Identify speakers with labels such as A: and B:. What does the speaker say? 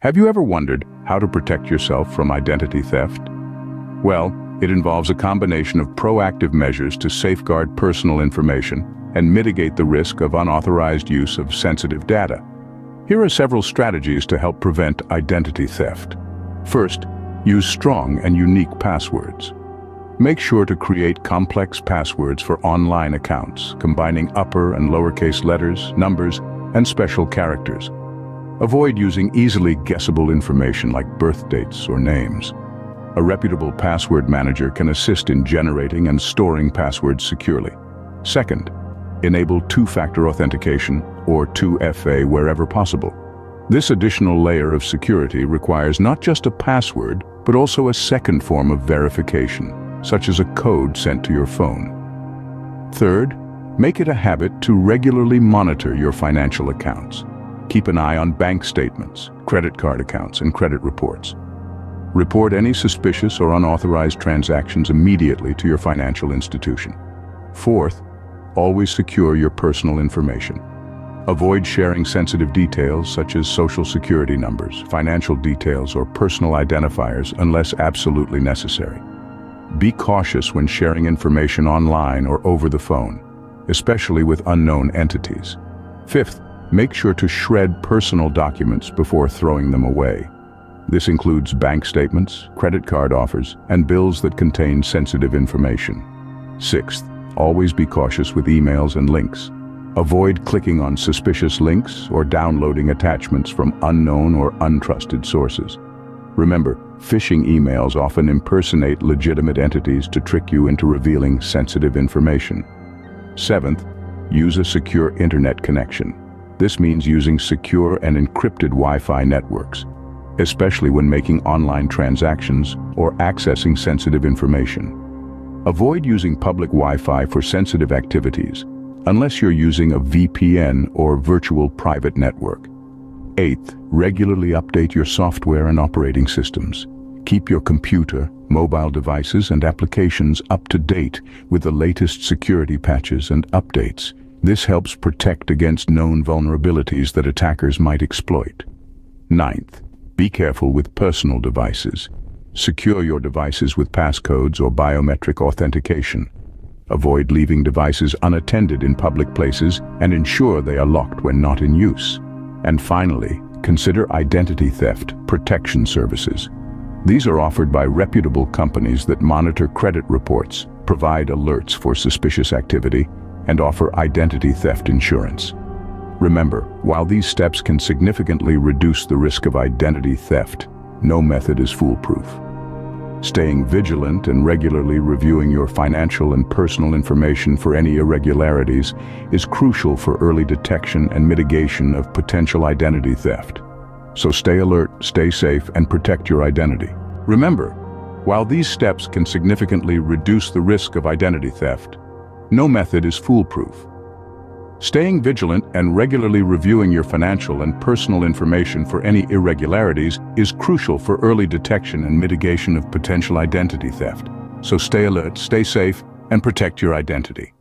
A: Have you ever wondered how to protect yourself from identity theft? Well, it involves a combination of proactive measures to safeguard personal information and mitigate the risk of unauthorized use of sensitive data. Here are several strategies to help prevent identity theft. First, use strong and unique passwords. Make sure to create complex passwords for online accounts, combining upper and lowercase letters, numbers, and special characters. Avoid using easily guessable information like birth dates or names. A reputable password manager can assist in generating and storing passwords securely. Second, enable two-factor authentication or 2FA wherever possible. This additional layer of security requires not just a password, but also a second form of verification, such as a code sent to your phone. Third, make it a habit to regularly monitor your financial accounts. Keep an eye on bank statements, credit card accounts, and credit reports. Report any suspicious or unauthorized transactions immediately to your financial institution. Fourth, always secure your personal information. Avoid sharing sensitive details such as social security numbers, financial details, or personal identifiers unless absolutely necessary. Be cautious when sharing information online or over the phone, especially with unknown entities. Fifth, Make sure to shred personal documents before throwing them away. This includes bank statements, credit card offers, and bills that contain sensitive information. Sixth, always be cautious with emails and links. Avoid clicking on suspicious links or downloading attachments from unknown or untrusted sources. Remember, phishing emails often impersonate legitimate entities to trick you into revealing sensitive information. Seventh, use a secure internet connection. This means using secure and encrypted Wi-Fi networks, especially when making online transactions or accessing sensitive information. Avoid using public Wi-Fi for sensitive activities, unless you're using a VPN or virtual private network. Eighth, regularly update your software and operating systems. Keep your computer, mobile devices and applications up to date with the latest security patches and updates. This helps protect against known vulnerabilities that attackers might exploit. Ninth, be careful with personal devices. Secure your devices with passcodes or biometric authentication. Avoid leaving devices unattended in public places and ensure they are locked when not in use. And finally, consider identity theft protection services. These are offered by reputable companies that monitor credit reports, provide alerts for suspicious activity, and offer identity theft insurance. Remember, while these steps can significantly reduce the risk of identity theft, no method is foolproof. Staying vigilant and regularly reviewing your financial and personal information for any irregularities is crucial for early detection and mitigation of potential identity theft. So stay alert, stay safe, and protect your identity. Remember, while these steps can significantly reduce the risk of identity theft, no method is foolproof. Staying vigilant and regularly reviewing your financial and personal information for any irregularities is crucial for early detection and mitigation of potential identity theft. So stay alert, stay safe, and protect your identity.